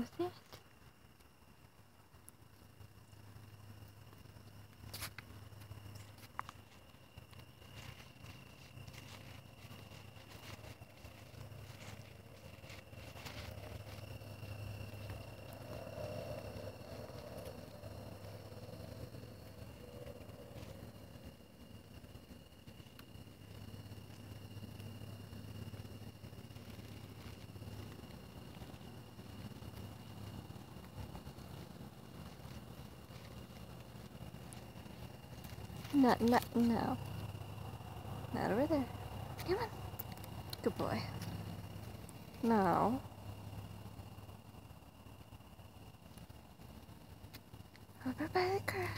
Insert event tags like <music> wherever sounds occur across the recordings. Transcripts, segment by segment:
was it? Not, not, no. Not over there. Come on. Good boy. No. Over by the grass.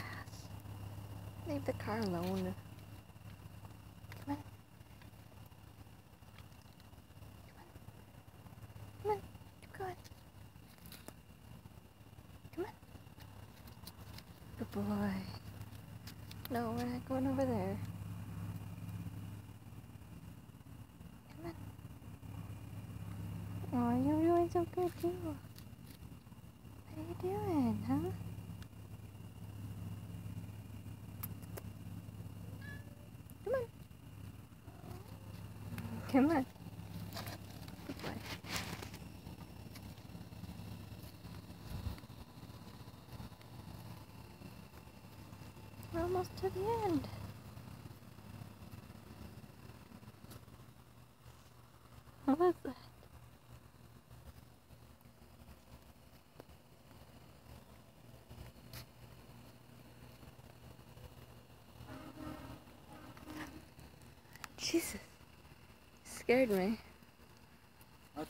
Leave the car alone. Come on. Come on. Come on. Keep going. Come on. Good boy. No, we're not going over there. Come on. Oh, you're doing so good too. What are you doing, huh? Come on. Come on. Good boy. We're almost to the end. What was that? Jesus. You scared me. What?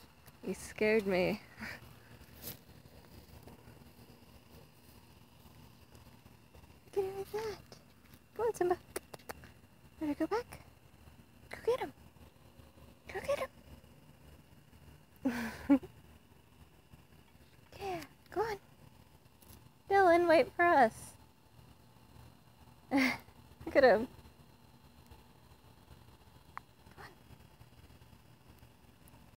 You scared me. <laughs> Get him like that. Go on, Simba. Better go back. Go get him. Go get him. <laughs> yeah, go on. Dylan, wait for us. <laughs> Look at him.